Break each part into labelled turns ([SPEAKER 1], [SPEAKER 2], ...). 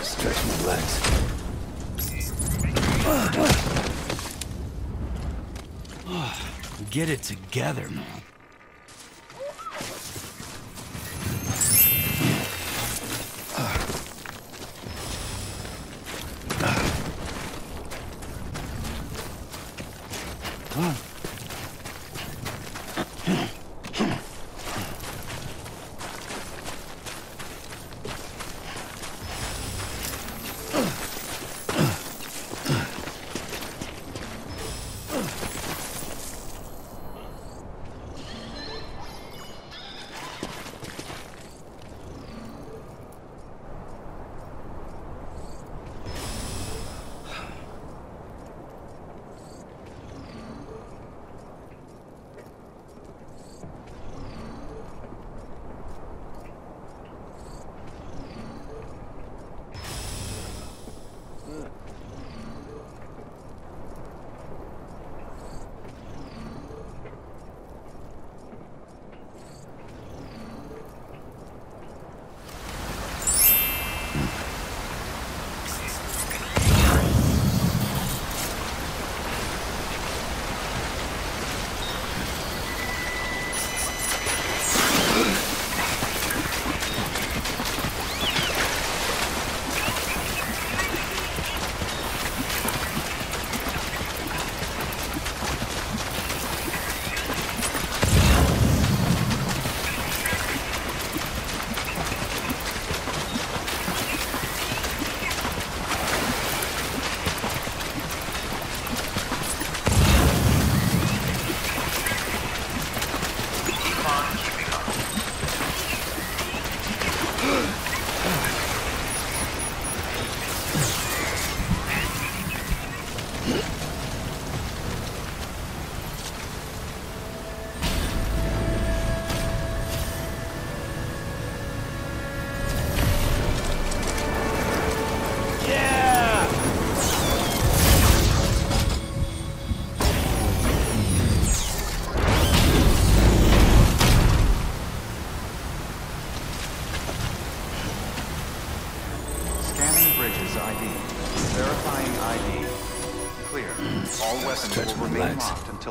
[SPEAKER 1] Stretch my legs. Get it together, man.
[SPEAKER 2] Scanning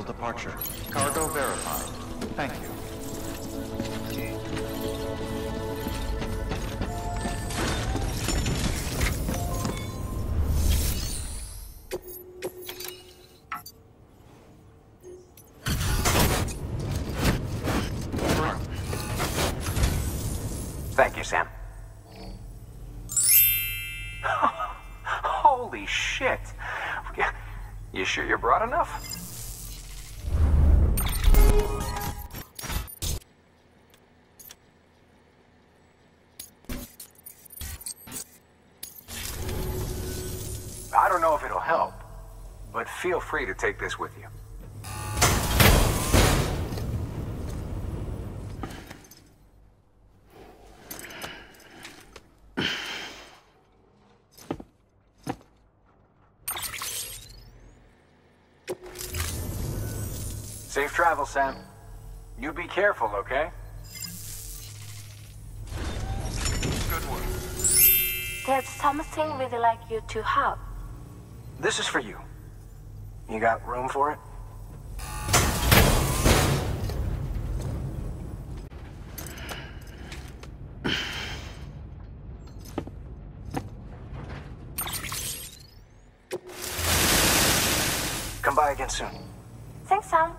[SPEAKER 2] departure. Cargo
[SPEAKER 3] I don't know if it'll help, but feel free to take this with you. Safe travel, Sam. You be careful, okay? Good work.
[SPEAKER 4] There's something we'd like you to have.
[SPEAKER 3] This is for you. You got room for it? Come by again soon.
[SPEAKER 4] Thanks, Sam.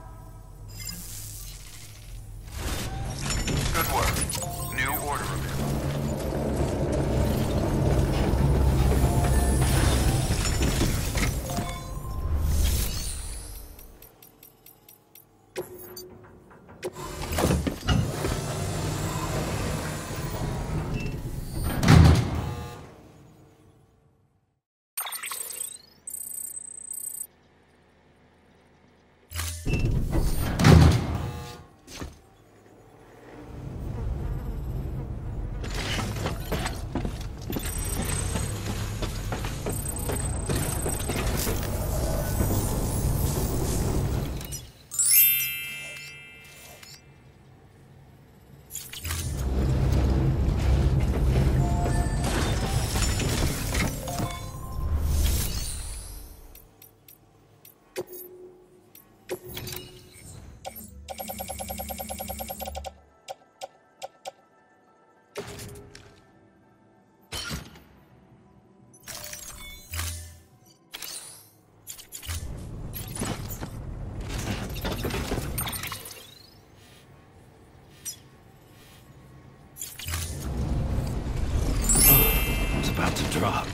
[SPEAKER 5] about
[SPEAKER 2] to drop.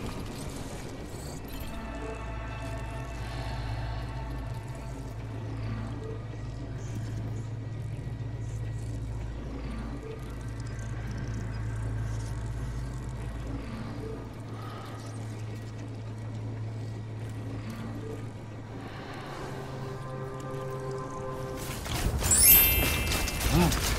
[SPEAKER 2] Oh.